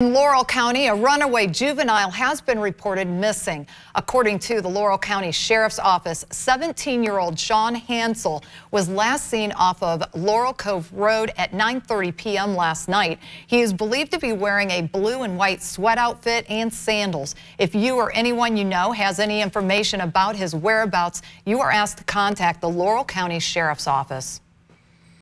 In Laurel County, a runaway juvenile has been reported missing. According to the Laurel County Sheriff's Office, 17-year-old Sean Hansel was last seen off of Laurel Cove Road at 9.30 p.m. last night. He is believed to be wearing a blue and white sweat outfit and sandals. If you or anyone you know has any information about his whereabouts, you are asked to contact the Laurel County Sheriff's Office.